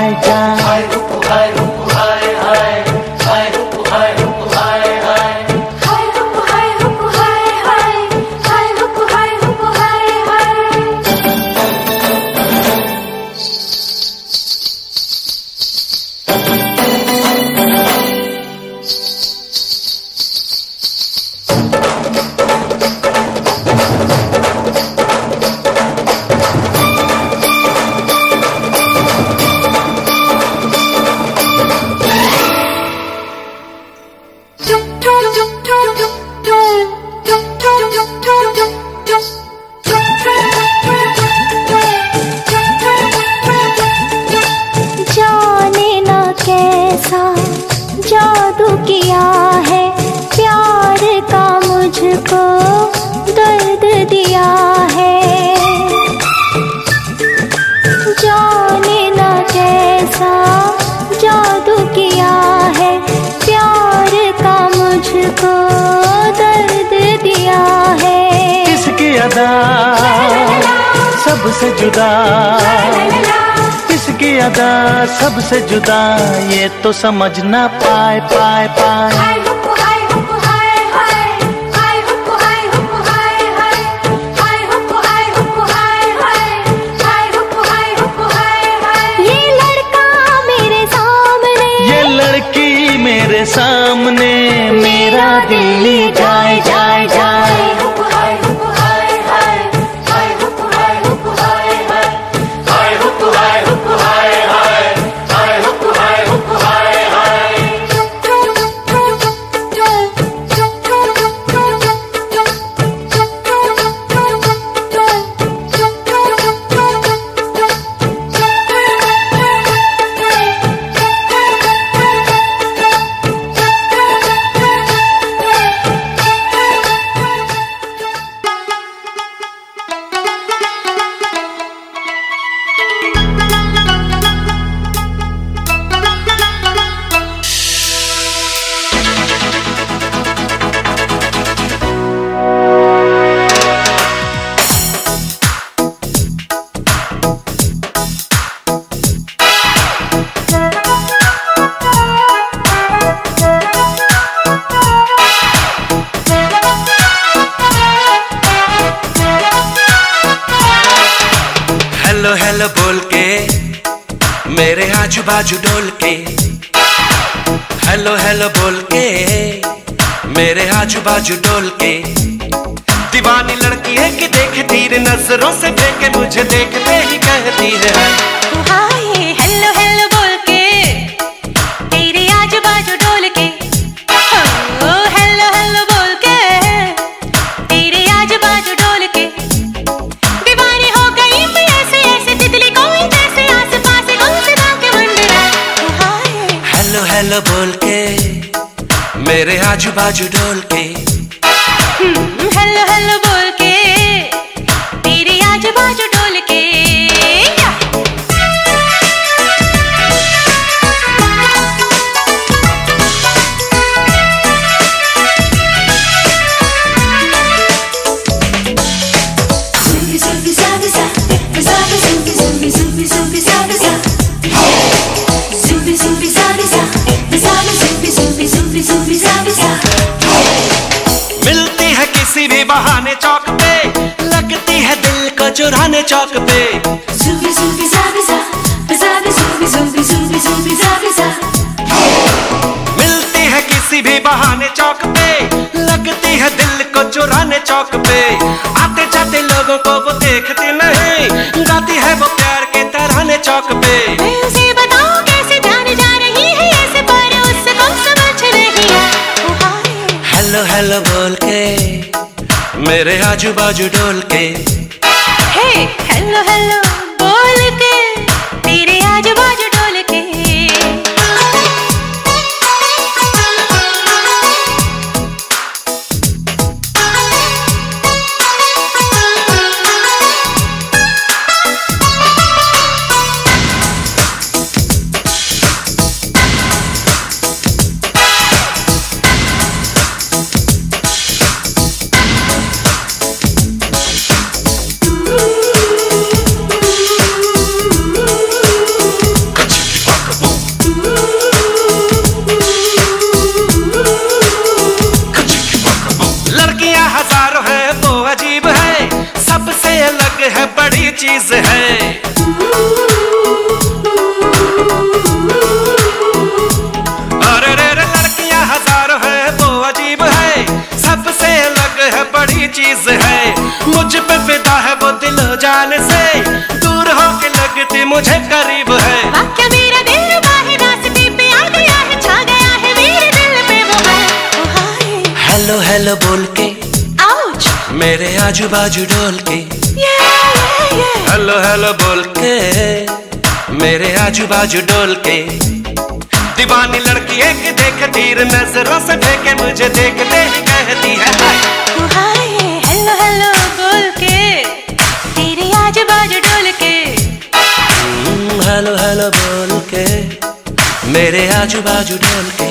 I die. से जुदा ये तो समझ ना पाए पाए पाए। सामने। मेरा दिल जाए जाए बाजू डोल के आजू बाजू डोल के। हेलो हेलो बोल के। मेरे आजू बाजू डोल के। दीवानी लड़की एक देख तीर नज़रों से देखे मुझे देखते ही कहती है हेलो हेलो बोल के। तेरे आजू बाजू डोल के। हम्म, हेलो हेलो बोल के। मेरे आजू बाजू डोल के।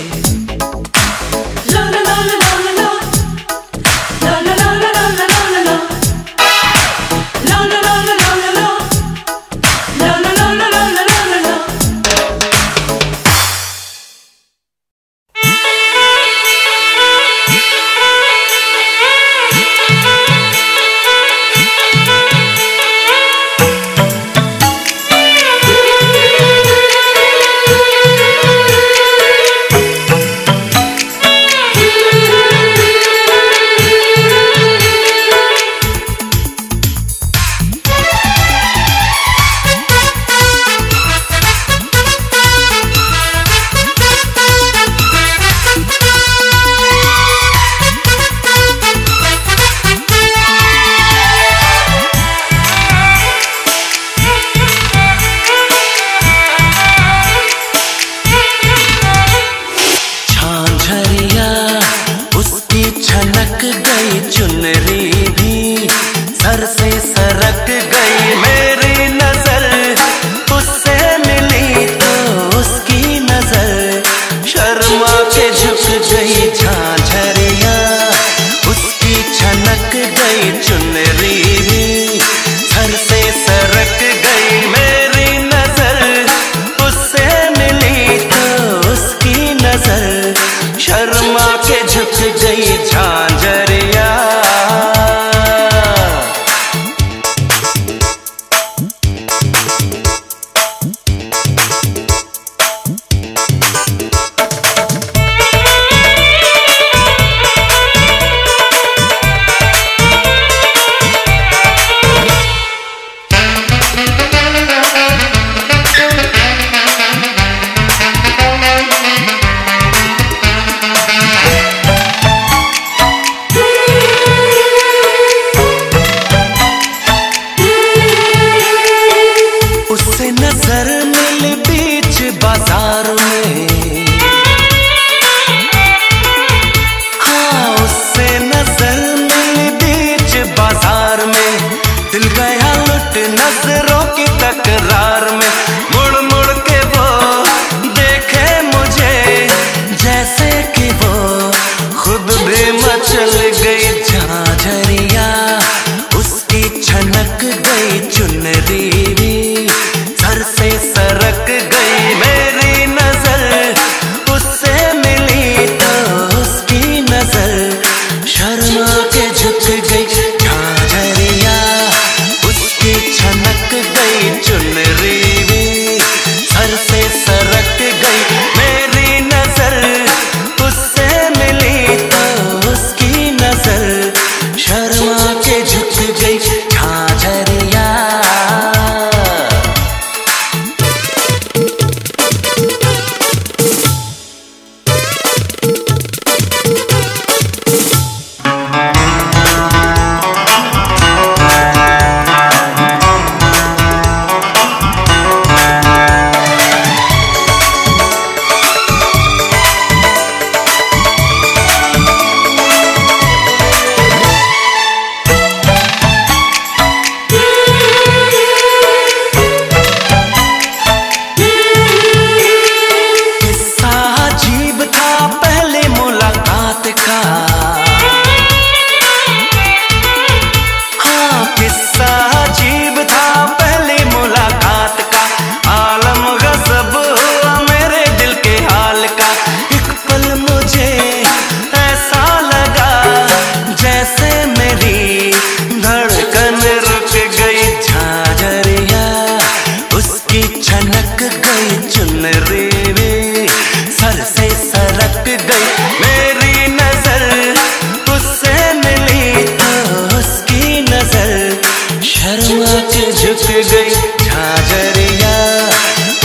झांझरिया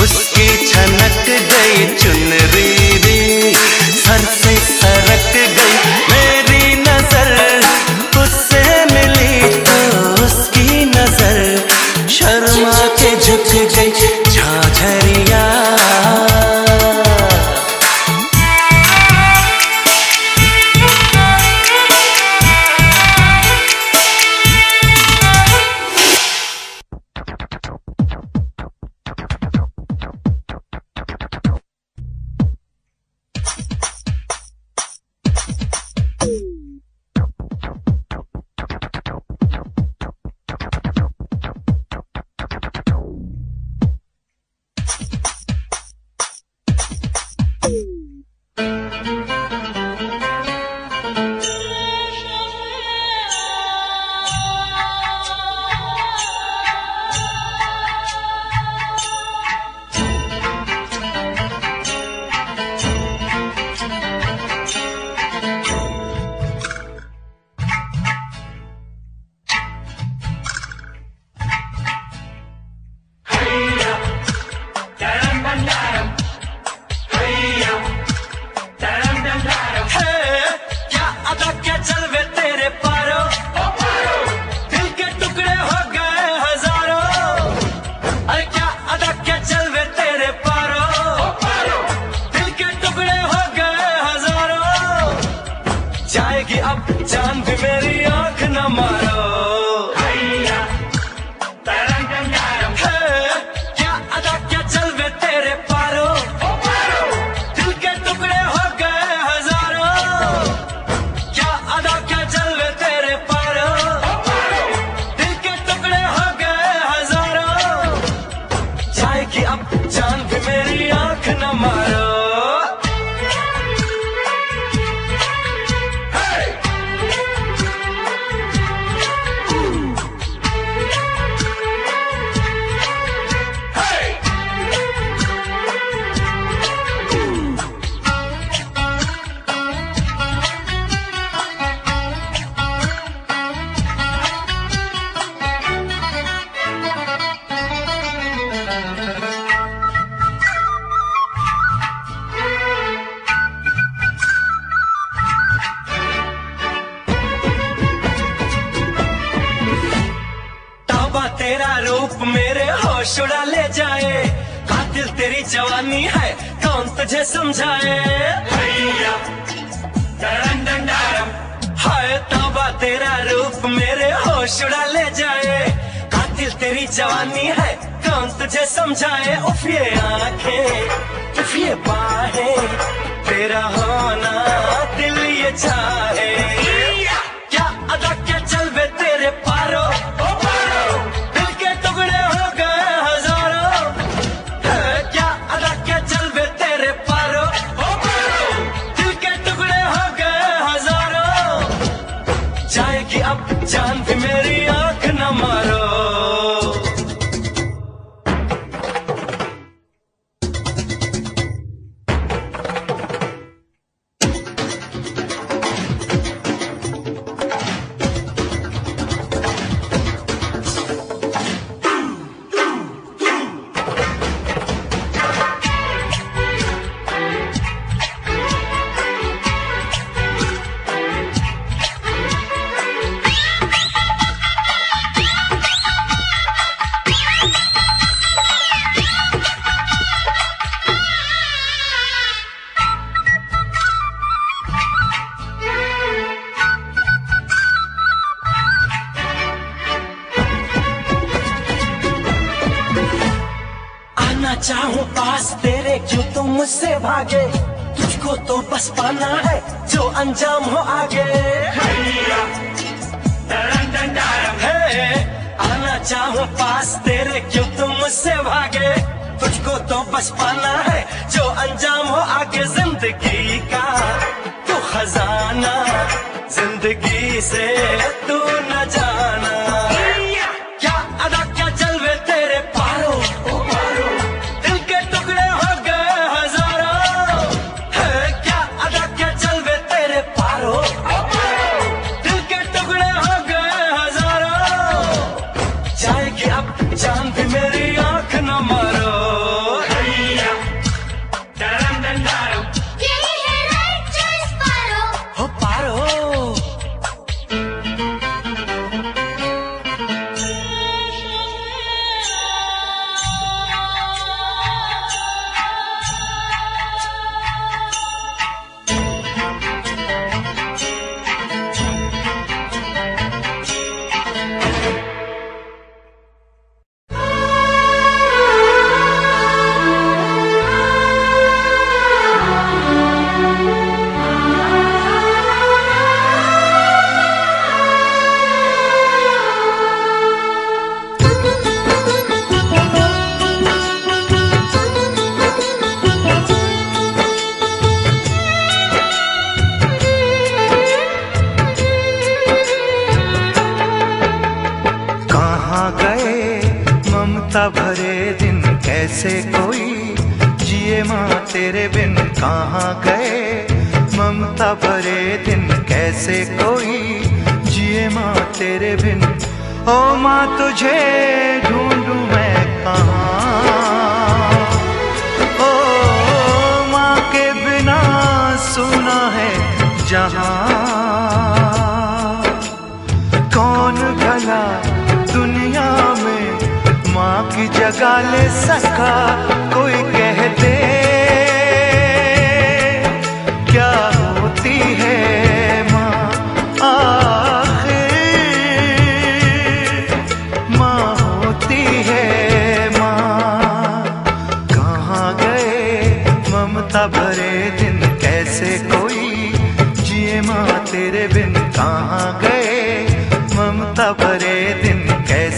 उसकी छनक गई चुनरी।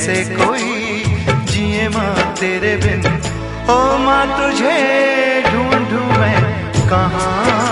कैसे कोई जिए माँ तेरे बिन। ओ माँ तुझे ढूंढू मैं कहाँ?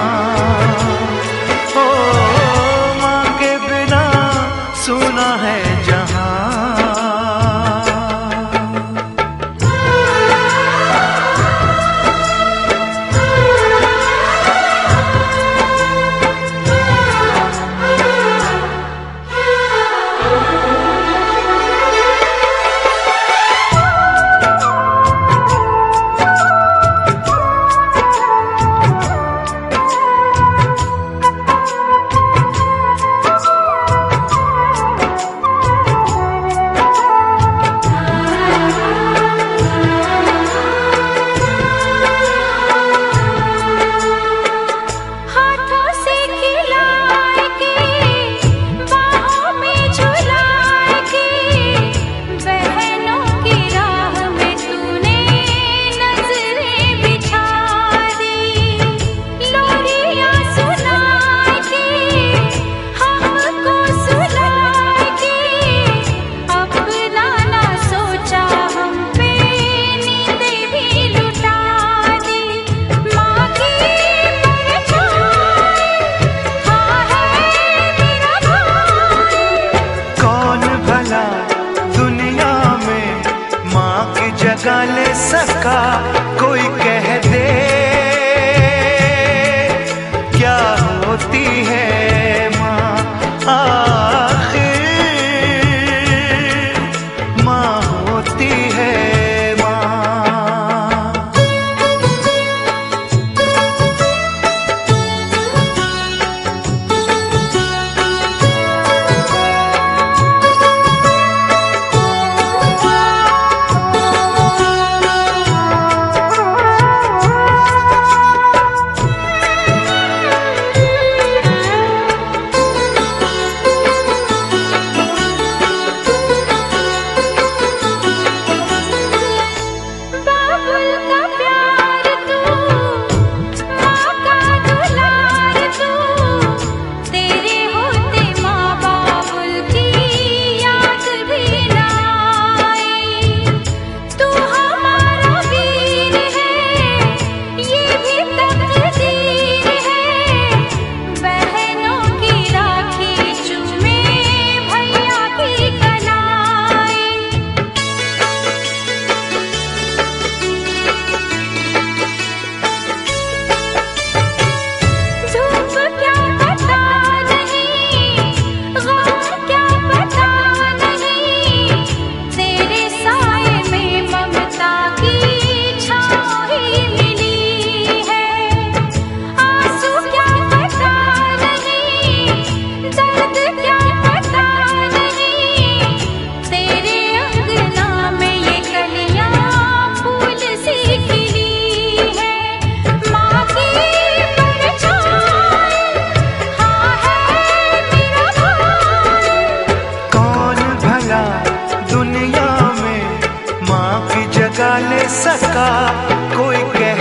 लगा ले सका कोई कह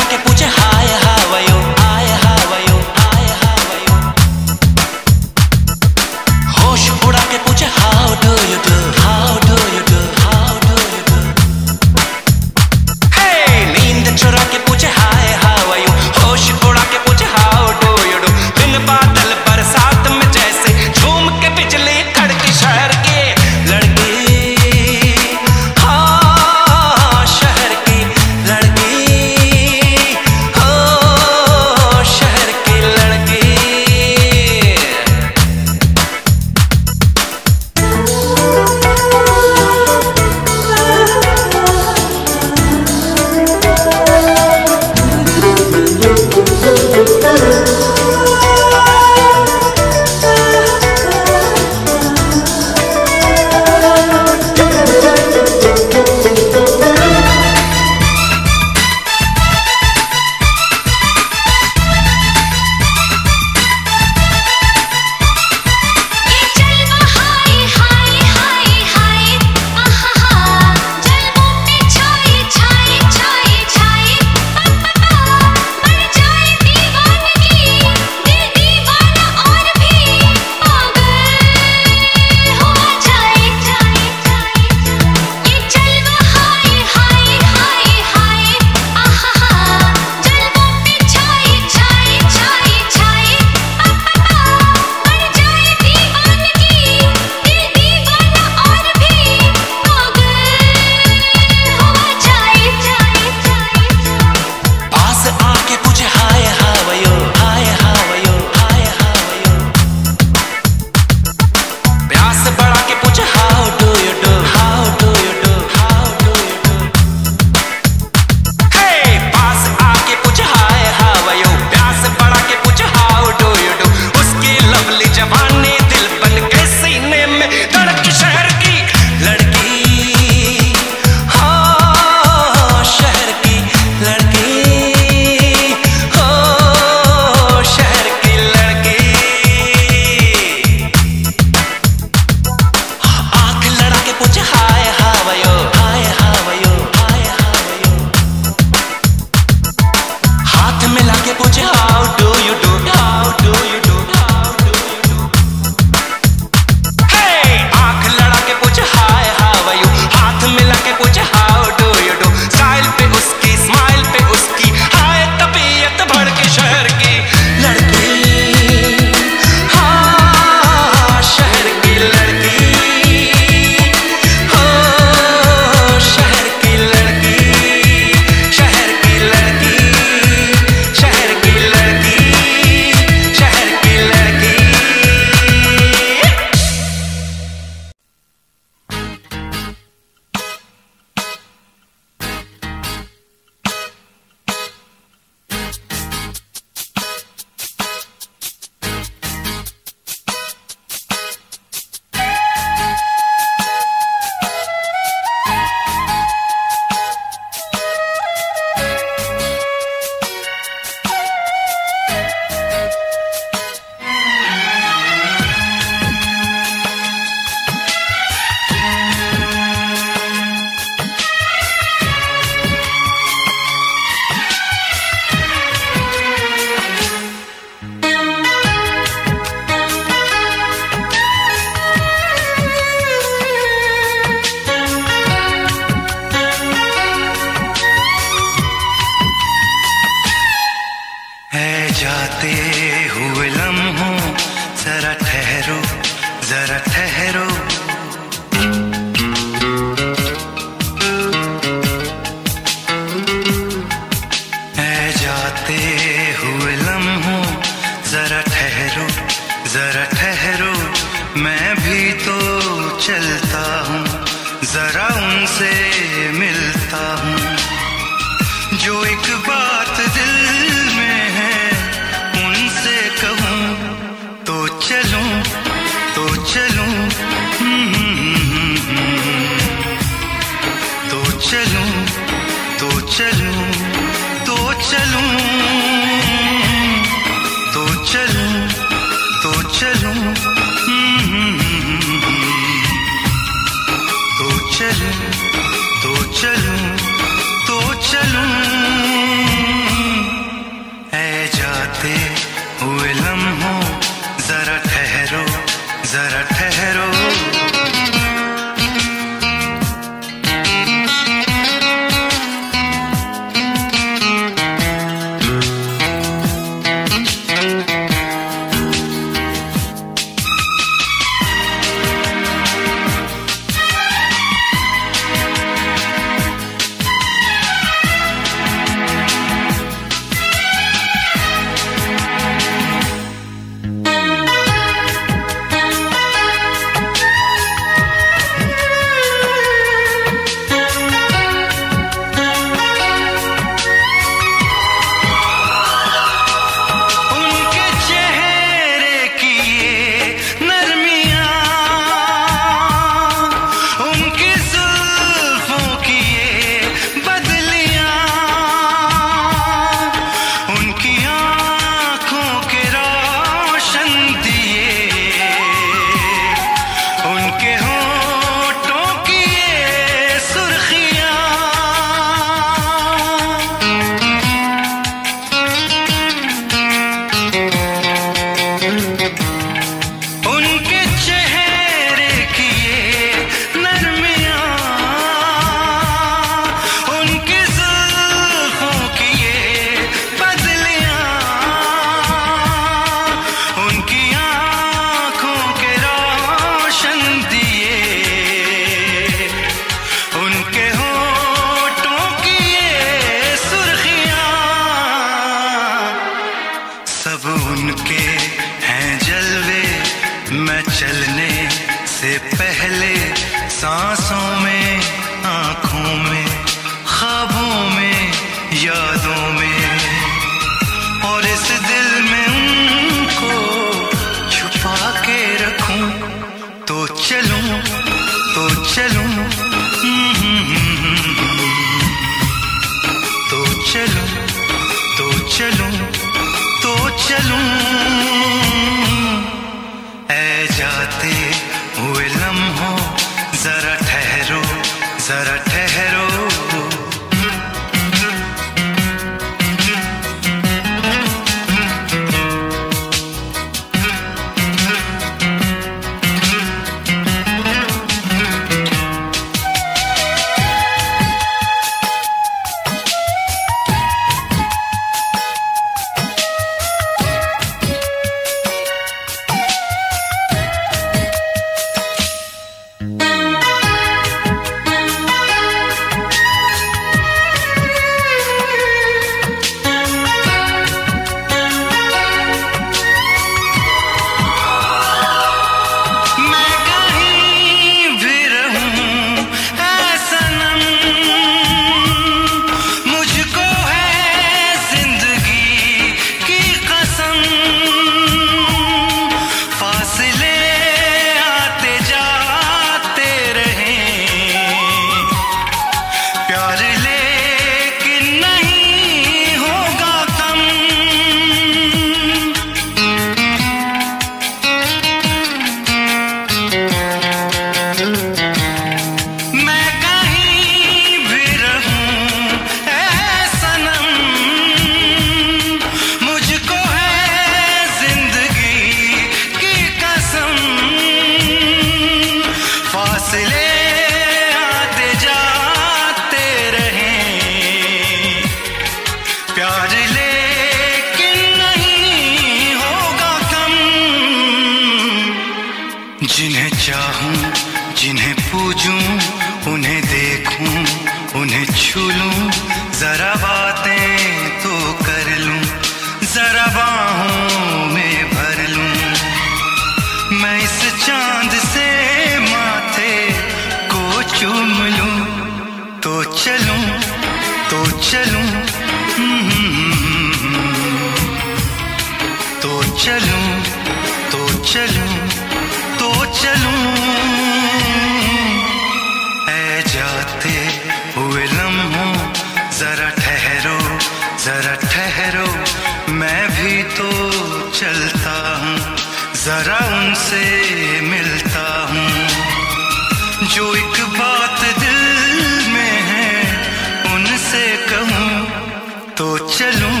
चलूँ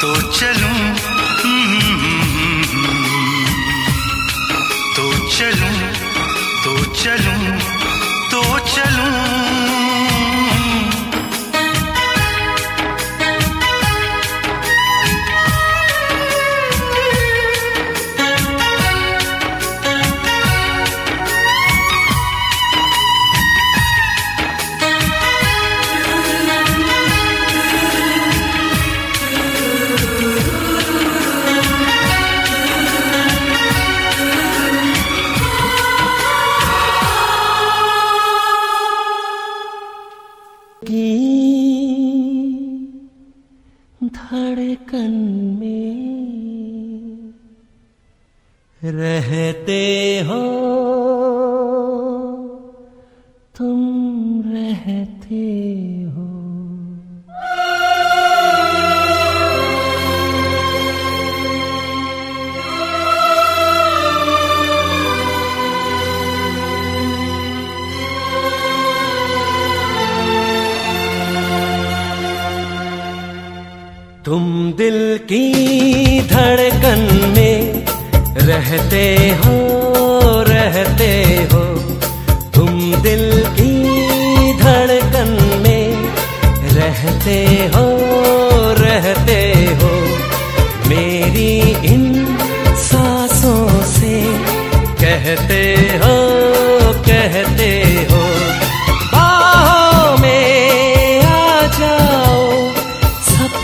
तो चलूँ तो चलूँ तो चलूँ तो चलूँ।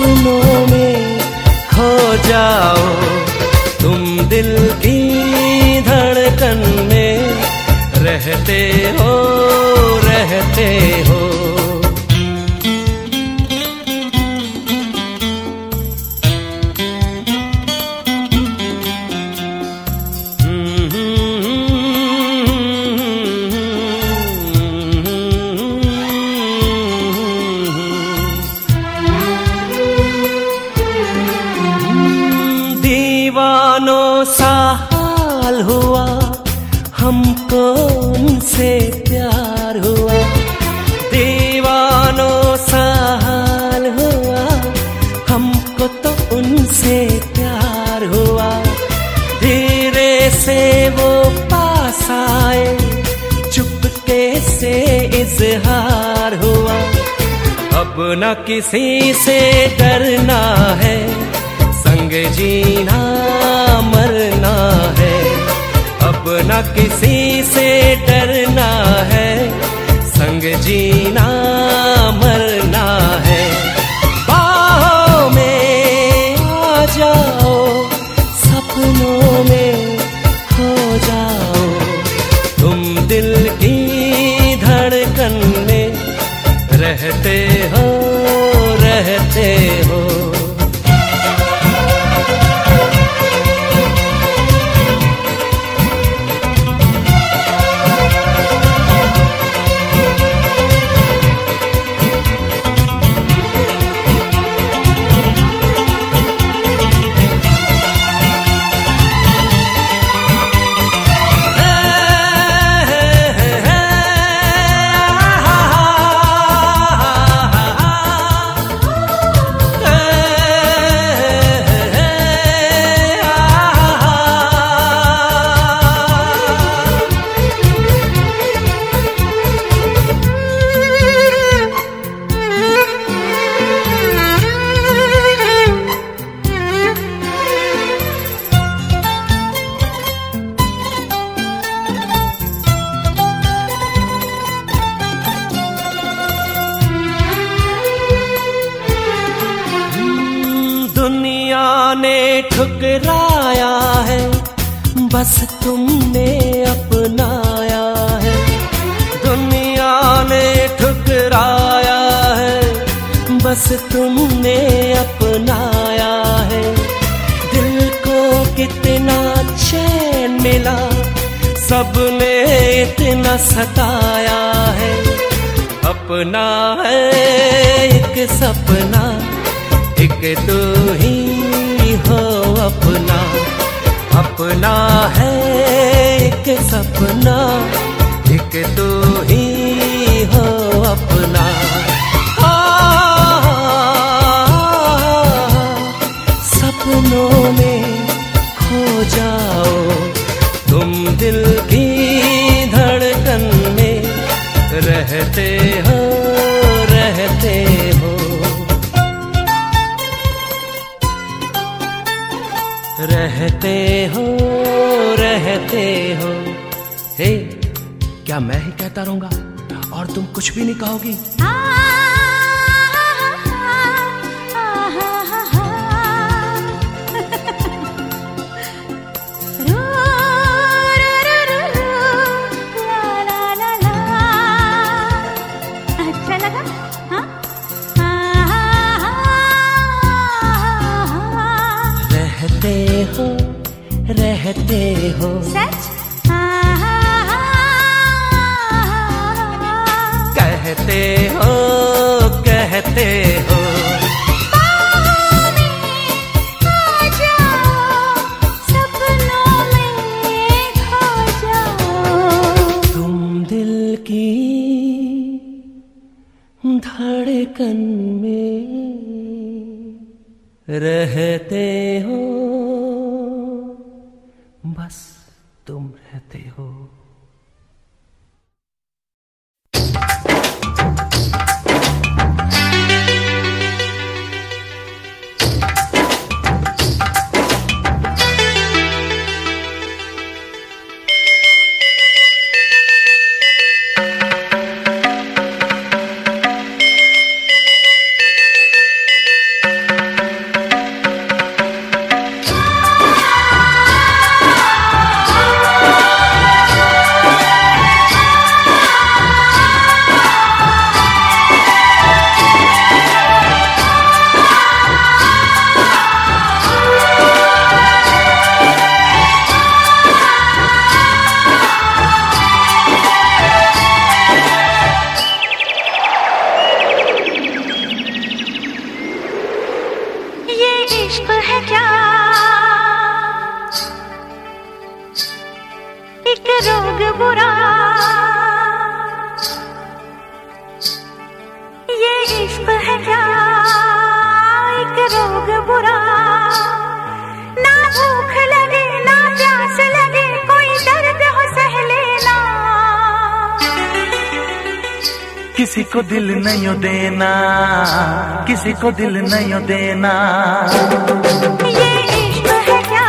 सपनों में खो जाओ। तुम दिल की धड़कन में रहते हो रहते हो किसी से डरना है संग जीना मरना है। अपना किसी रहते हो रहते हो। हे, क्या मैं ही कहता रहूँगा? और तुम कुछ भी नहीं कहोगी? अच्छा रहते हो। सच? कहते हो कहते हो। तुम दिल की धड़कन में रहते किसी को दिल नहीं देना। ये इश्क है क्या?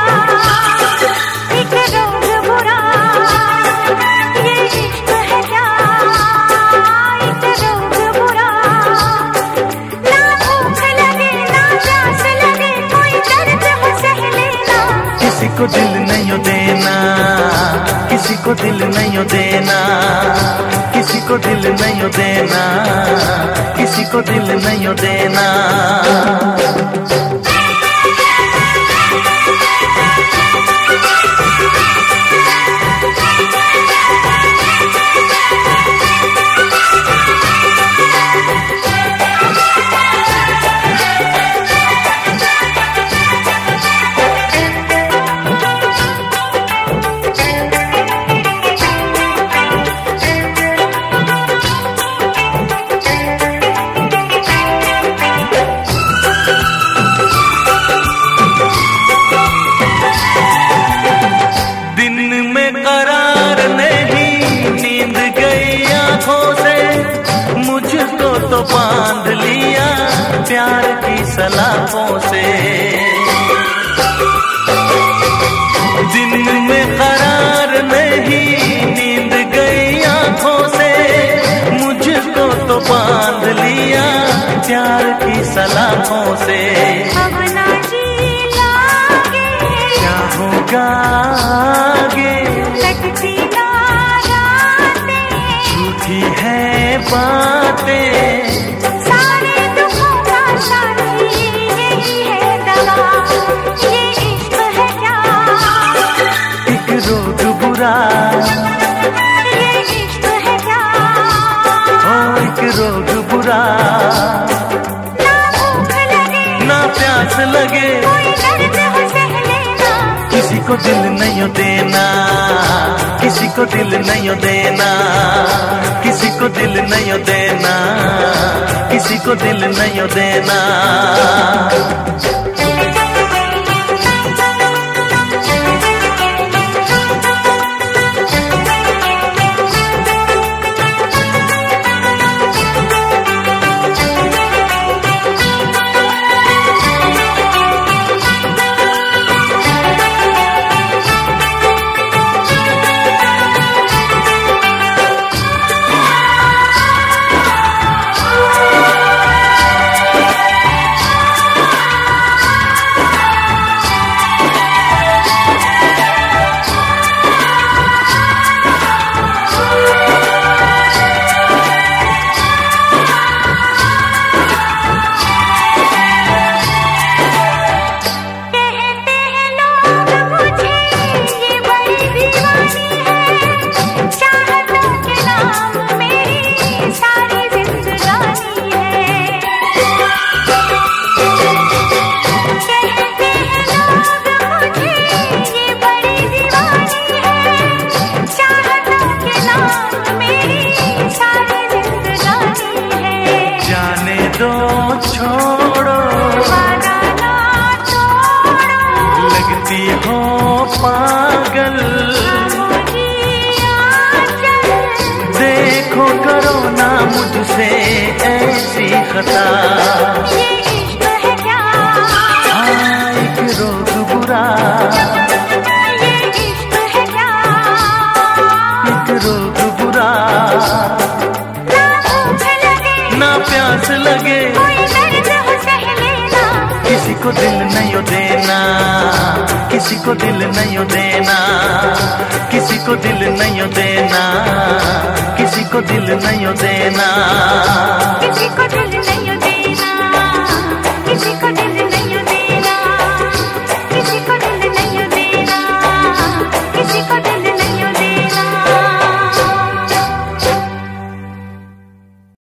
एक रोग बुरा। ये इश्क है क्या? एक रोग बुरा। ना भूख लगे ना प्यास लगे कोई दर्द हो सह लेना। किसी को दिल नहीं देना। किसी को दिल नहीं देना। किसी को दिल नहीं देना। किसी को दिल नहीं देना। राज। तो ओ एक रोग बुरा। ना, ना प्यास लगे। किसी को दिल नहीं देना। किसी को दिल नहीं देना। किसी को दिल नहीं देना। किसी को दिल नहीं देना।